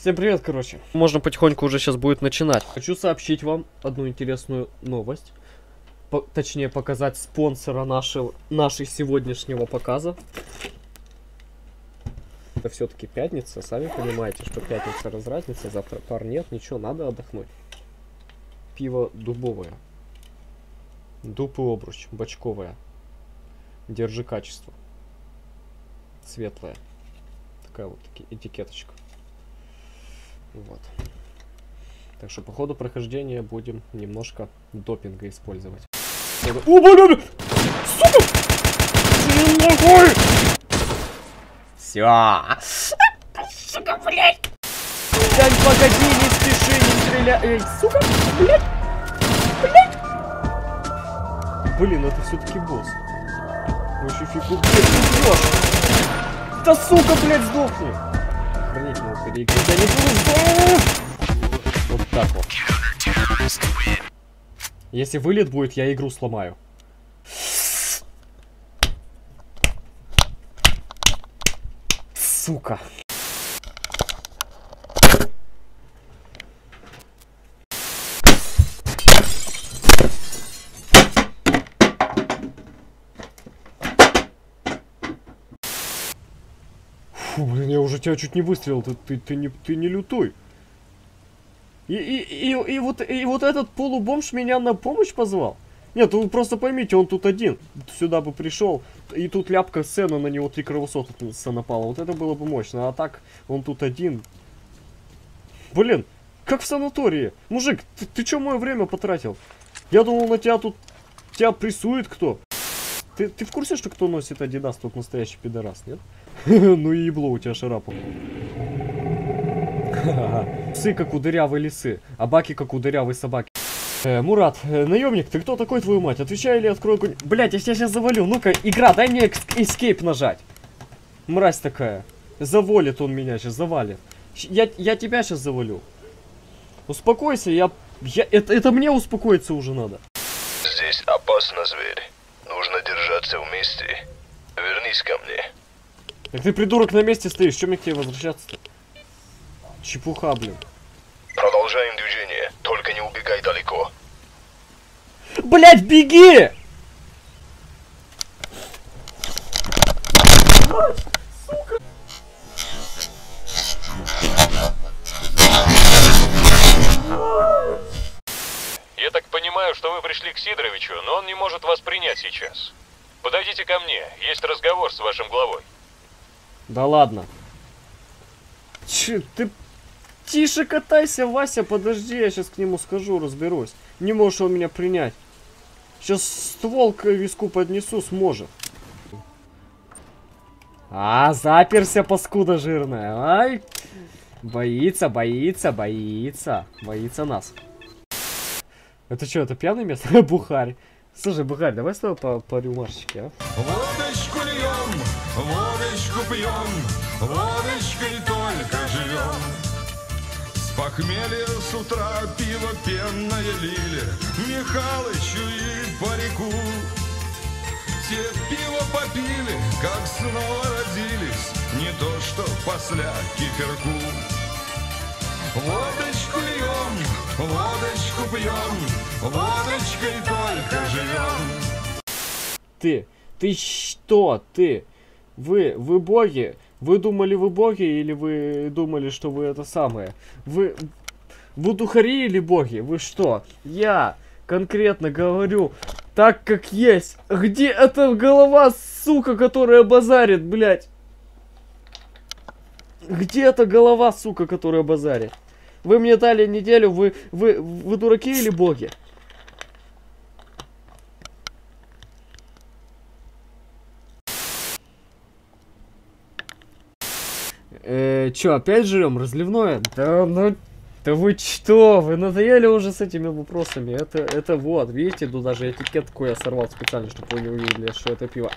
Всем привет, короче. Можно потихоньку уже сейчас будет начинать. Хочу сообщить вам одну интересную новость. По- точнее, показать спонсора нашего, нашей сегодняшнего показа. Это все-таки пятница, сами понимаете, что пятница разразница, завтра пар нет, ничего, надо отдохнуть. Пиво дубовое. Дуб и обруч, бочковое. Держи качество. Светлая. Такая вот таки- этикеточка. Вот. Так что по ходу прохождения будем немножко допинга использовать. О, блин! Сука! Ногой! Все. Сука, блядь! Дань, погоди, не спеши, не стреляй. Эй, сука, блядь! Блядь! Блин, это все-таки босс. Еще фигу, блядь, ты. Да сука, блядь, сдохни! Могу переиграть. Я не буду! Вот так вот. Если вылет будет, я игру сломаю. Сука. Фу, блин, я уже тебя чуть не выстрелил, ты, ты, ты, не, ты не лютой. И, и, и, и, вот, и вот этот полубомж меня на помощь позвал? Нет, вы просто поймите, он тут один. Сюда бы пришел, и тут ляпка сцена на него три кровососа напала. Вот это было бы мощно. А так, он тут один. Блин, как в санатории. Мужик, ты, ты чё мое время потратил? Я думал, на тебя тут... Тебя прессует кто? Ты, ты в курсе, что кто носит Адидас, тот настоящий пидорас, нет? Ну и ебло у тебя шарапу. Псы, как у дырявой лисы, а баки, как у дырявой собаки. Э, Мурат, э, наемник, ты кто такой, твою мать? Отвечай или открой огонь. Блять, я тебя сейчас завалю. Ну-ка, игра, дай мне escape нажать. Мразь такая. Завалит он меня сейчас, завалит. Я, я тебя сейчас завалю. Успокойся, я... я это, это мне успокоиться уже надо. Здесь опасно, зверь. Нужно держаться вместе. Вернись ко мне. Так ты, придурок, на месте стоишь, чем мне к тебе возвращаться-то? Чепуха, блин. Продолжаем движение. Только не убегай далеко. Блять, беги! Я так понимаю, что вы пришли к Сидоровичу, но он не может вас принять сейчас. Подойдите ко мне, есть разговор с вашим главой. Да ладно. Че, ты... Тише катайся, Вася, подожди, я сейчас к нему скажу, разберусь. Не можешь он меня принять. Сейчас ствол к виску поднесу, сможет. А, заперся, паскуда жирная. Ай. Боится, боится, боится. Боится нас. Это что, это пьяное место? Бухарь. Слушай, Бухарь, давай с тобой по, по рюмашечке, а? Льем, водочку пьем, водочкой только живем. С похмелья с утра пиво пенное лили Михалычу и парику. Те пиво попили, как снова родились, не то что после киферку. Водочку льем, водочку пьем, водочкой только живем. Ты, ты что, ты? Вы, вы боги? Вы думали, вы боги, или вы думали, что вы это самое? Вы, вы духари или боги? Вы что? Я конкретно говорю так, как есть. Где эта голова, сука, которая базарит, блядь? Где эта голова, сука, которая базарит? Вы мне дали неделю, вы, вы, вы дураки или боги? Э, чё, опять жрем? Разливное? Да ну... Да вы что? Вы надоели уже с этими вопросами. Это, это вот, видите, тут даже этикетку я сорвал специально, чтобы вы не увидели, что это пиво.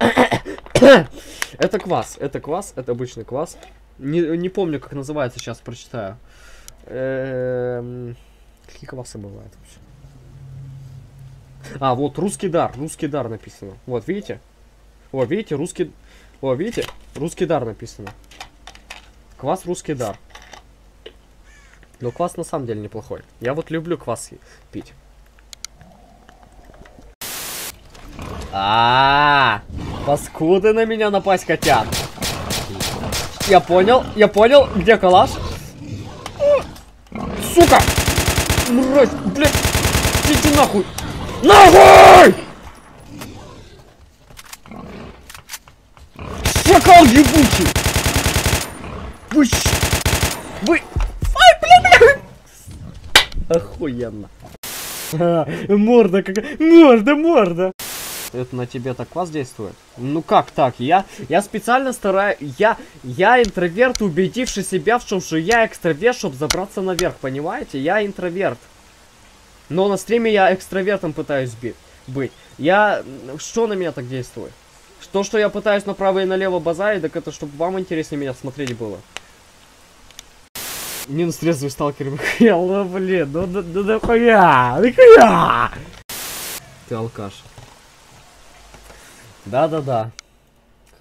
это квас, это квас, это обычный квас. Не, не помню, как называется, сейчас прочитаю. Эм, Какие квасы бывают вообще? А, вот русский дар, русский дар написано. Вот, видите? Вот, видите, русский... О, видите? Русский дар написано. Квас русский дар. Но квас на самом деле неплохой. Я вот люблю квас пить. А, паскуды на меня напасть хотят. Я понял, я понял, где калаш? Сука! Мразь, блядь, иди нахуй! Нахуй! Шакал ебучий! Вы Вы... Ай, бля, бля! Охуенно. А, морда какая... Морда, морда! Это на тебе так квас действует? Ну как так? Я, я специально стараюсь... Я, я интроверт, убедивший себя в том, что я экстраверт, чтобы забраться наверх, понимаете? Я интроверт. Но на стриме я экстравертом пытаюсь быть. Я... Что на меня так действует? То, что я пытаюсь направо и налево базарить, так это чтобы вам интереснее меня смотреть было. Минус трезвый сталкер Михаил, ну блин, ну да да нахуя, нахуя! Ты алкаш. Да-да-да.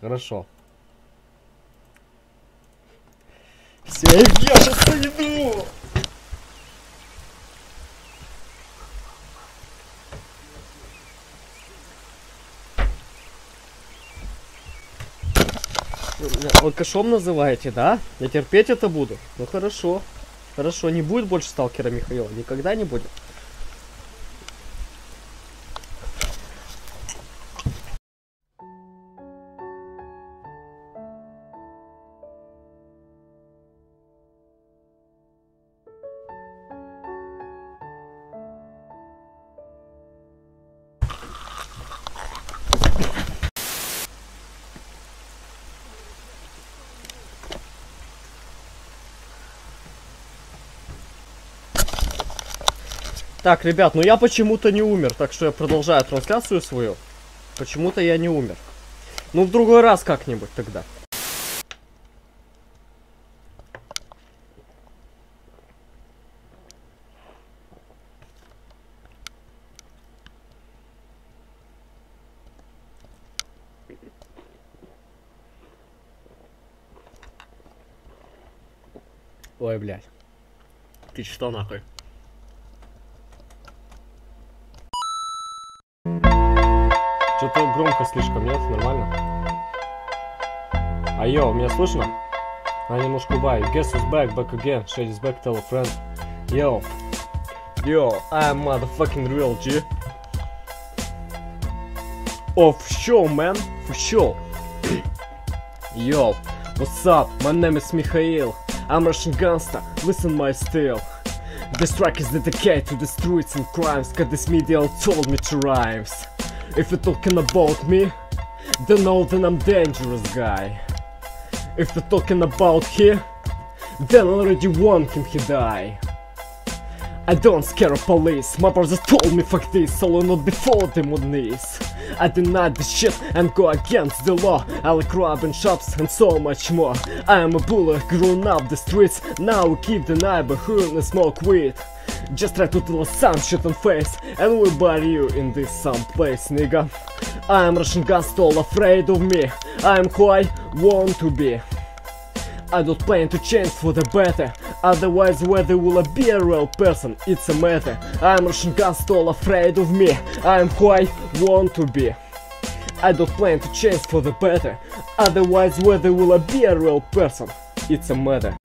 Хорошо. Все, я сейчас иду! Алкашом называете, да? Я терпеть это буду? Ну хорошо. Хорошо, не будет больше сталкера Михаила. Никогда не будет. Так, ребят, ну я почему-то не умер, так что я продолжаю трансляцию свою. Почему-то я не умер. Ну, в другой раз как-нибудь тогда. Ой, блядь. Ты что нахуй? Что-то громко слишком, нет? Нормально? А йо, меня слышно? А немножко убавить. Guess who's back, back again. Shade is back, tell a friend. Yo. Yo, I'm motherfucking real G. Oh, for sure, man. For sure. Yo, what's up? My name is Mikhail. I'm Russian gangster. Listen my style. This track is dedicated to the streets and crimes, cause this media all told me to rhymes. If you're talking about me, then know that I'm dangerous guy. If you're talking about here, then already one can he die. I don't scare police, my brother told me fuck this, so I will not before them on this. I deny the shit and go against the law. I like robbing shops and so much more. I am a bullet, grown up the streets. Now we keep the neighborhood and smoke weed. Just try to us some shit on face, and we'll bury you in this some place, nigga. I am Russian gangster, all afraid of me. I am who I want to be. I don't plan to change for the better. Otherwise, whether will I be a real person, it's a matter. I'm Russian gangster, all afraid of me. I am who I want to be. I don't plan to change for the better. Otherwise, whether will I be a real person, it's a matter.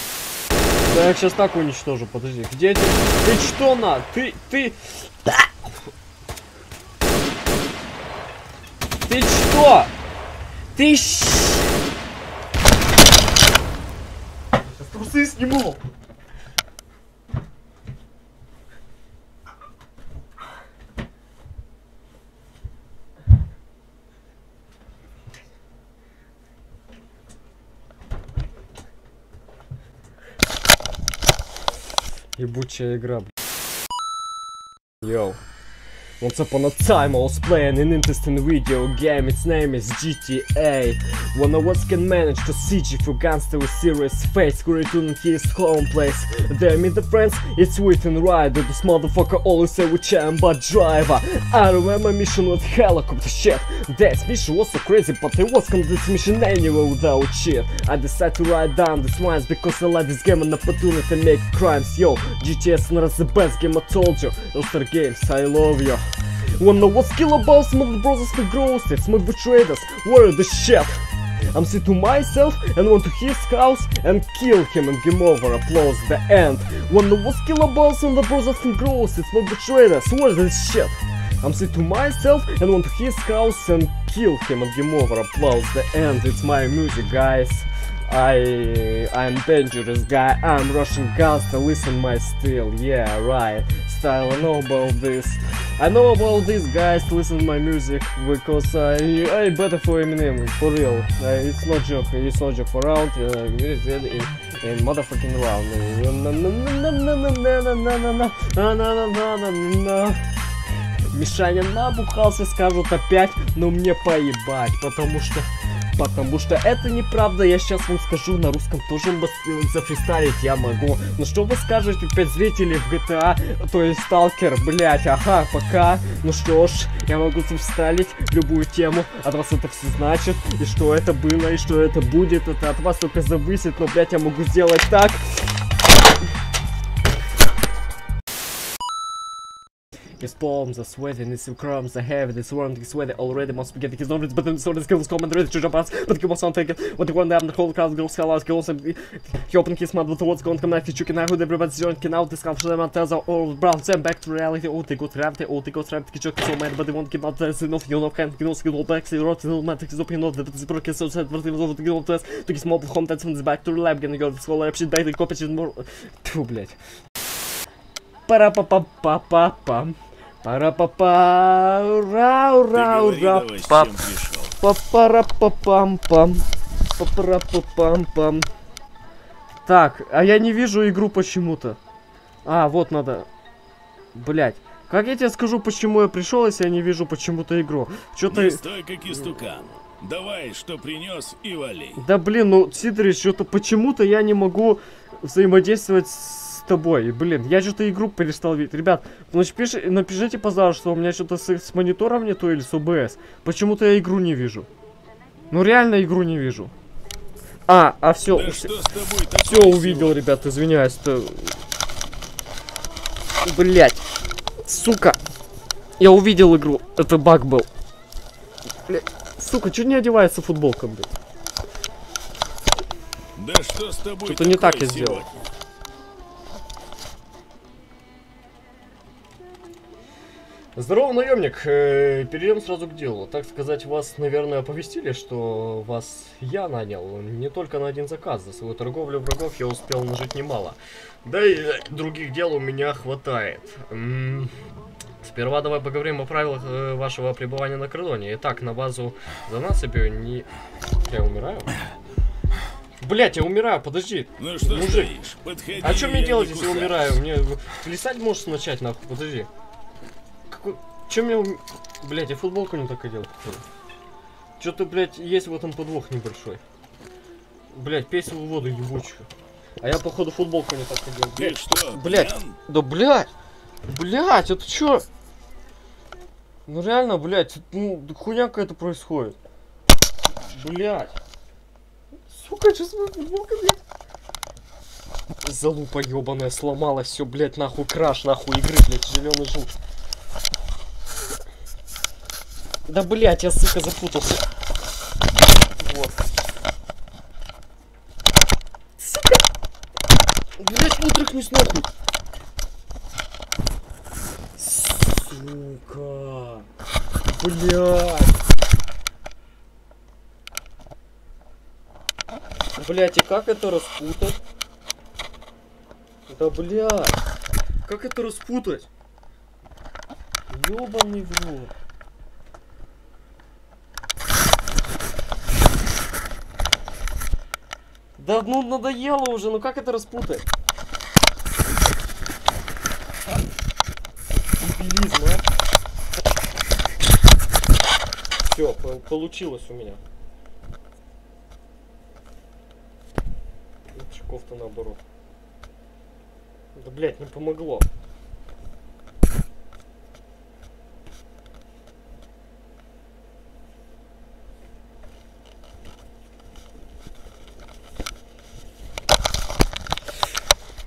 Да я сейчас так уничтожу, подожди. Где эти? Ты что на? Ты, ты... Ты что? Ты. Сейчас трусы сниму. Ебучая игра, бля. Йоу. Once upon a time I was playing an interesting video game, its name is GTA. When I was can manage to siege through gangster with serious face, returning his home place. There meet the friends, it's and right, that this motherfucker always say we am but driver. I remember mission with helicopter shit. That mission was so crazy, but it was complete mission anyway without shit. I decided to write down these lines because I like this game and opportunity to make crimes. Yo, GTA is not the best game I told you. Rockstar Games, I love you. I was kill about Smooth Brothers the Ghosted, Smooth betrayed us, where the shit? I'm saying to myself and went to his house and kill him and game over, applause the end. When I was kill about the Brothers the Ghosted, Smooth betrayed us, where the shit? I'm saying to myself and went to his house and kill him and game over, applause the end. It's my music, guys. I I'm dangerous guy. I'm Russian gangster. Listen my style. Yeah, right. Style. I know about this. I know about this, guys. Listen my music because I I better for Eminem for real. Uh, it's not joke. It's not joke for round. Uh, it's in, in motherfucking round. Мишаня набухался, скажут опять, но мне поебать, потому что... Потому что это неправда, я сейчас вам скажу, на русском тоже зафристайлить я могу. Ну что вы скажете, 5 зрителей в GTA, то есть Сталкер, блять, ага, пока. Ну что ж, я могу зафристайлить любую тему, от вас это все значит, и что это было, и что это будет, это от вас только зависит, но, блять, я могу сделать так. His palms are sweating, his crumbs are heavy, this worm is sweaty already, must be getting his knowledge, but then sort of skills come and ready to jump us, but he was on taking, what the one down the whole crowd girls hell out, girls, he opened his mouth with the words going, come back, you can out, everybody's joined, out, this comes to them, and tells out all brown, send back to reality, oh, they go gravity, oh, they go gravity, joke so mad, but they won't give out, there's enough, you know, can't, you know, skill back, see, rot, no, man, takes up, you know, the broken, so sad, but it was over the girl, to his mobile home, that's from the back to the lab, gonna go, this whole shit, back, the copy, more, too, блять. Пара-па-па-па-па-пам. Пара-па-па, ура, ура, ура, па Па-пара-па-пам-пам. Па-пара-па-пам-пам. Так, а я не вижу игру почему-то. А, вот надо. Блять. Как я тебе скажу, почему я пришел, если я не вижу почему-то игру? Что-то... Не стой, как истукан. Давай, что принес, и вали. Да блин, ну, Сидорич, что-то почему-то я не могу взаимодействовать с тобой. Блин, я что-то игру перестал видеть. Ребят, значит, пиши, напишите, пожалуйста, у меня что-то с, с монитором не то или с ОБС. Почему-то я игру не вижу. Ну реально игру не вижу. А, а все, Да что все увидел, ребят, извиняюсь. Это... Блять, сука. Я увидел игру. Это баг был. Блядь, сука, чуть не одевается футболка, блядь. Да что с тобой Что-то не так я сделал. сегодня? Здорово, наемник. Э, Перейдем сразу к делу. Так сказать, вас, наверное, оповестили, что вас я нанял не только на один заказ. За свою торговлю врагов я успел нажить немало. Да и других дел у меня хватает. М, Сперва давай поговорим о правилах э, вашего пребывания на кордоне. Итак, на базу за насыпью не... Я умираю? Блять, я умираю, подожди. Ну что Мужик, стоишь? Подходи, А что мне делать, если умираю? Мне плясать можешь начать, нахуй, подожди. Какой... Че мне... ум- Блять, я футболку не так одел. Что-то, блядь, есть в этом подвох небольшой. Блять, песел в воду ебучую. А я, походу, футболку не так одел. Ты Блядь, что, пьян? Да, блядь! Блядь, это чё? Ну реально, блядь, ну, хуйня какая-то происходит. Блядь. Сука, что с моей футболкой, блядь? Залупа ебаная сломалась, все, блядь, нахуй краш, нахуй игры, блядь, зеленый жук. Да, блядь, я, сука, запутался. Вот. Сука! Блядь, вытряхнись нахуй. Сука. Блядь. Блядь, и как это распутать? Да блядь. Как это распутать? Ёбаный в рот. Да ну надоело уже, ну как это распутать? Дебилизм, а? Все, получилось у меня. Кофта наоборот. Да блять, не ну помогло.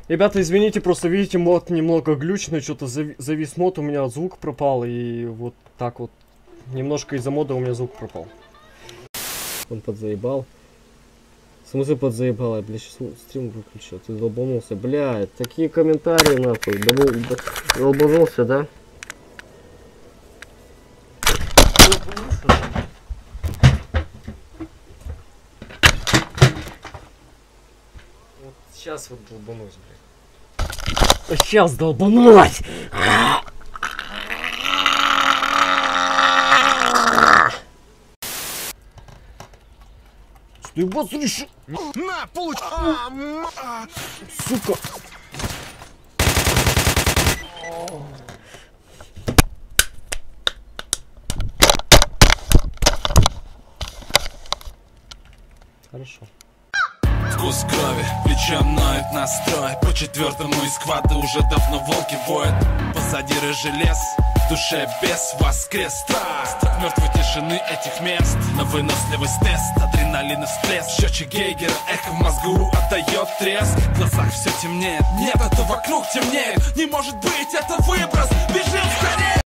Ребята, извините, просто видите, мод немного глючный, что-то зави- завис мод, у меня звук пропал, и вот так вот. Немножко из-за мода у меня звук пропал. Он подзаебал. В смысле подзаебал? Я, бля, сейчас стрим выключил. Ты долбанулся, блядь. Такие комментарии, нахуй. Долбанулся, да? Сейчас вот долбанусь, блядь. Сейчас долбанусь! Что ебать решил? На, получи! Сука! Хорошо. Вкус крови, плечом ноет настрой. По четвертому из сквада уже давно волки воют. Позади рыжий лес, душе без воскрес Страсть. От мертвой тишины этих мест На выносливость тест, адреналин и всплеск Счетчик Гейгера, эхо в мозгу отдает треск. В глазах все темнеет, нет, это вокруг темнеет. Не может быть, это выброс, бежим скорее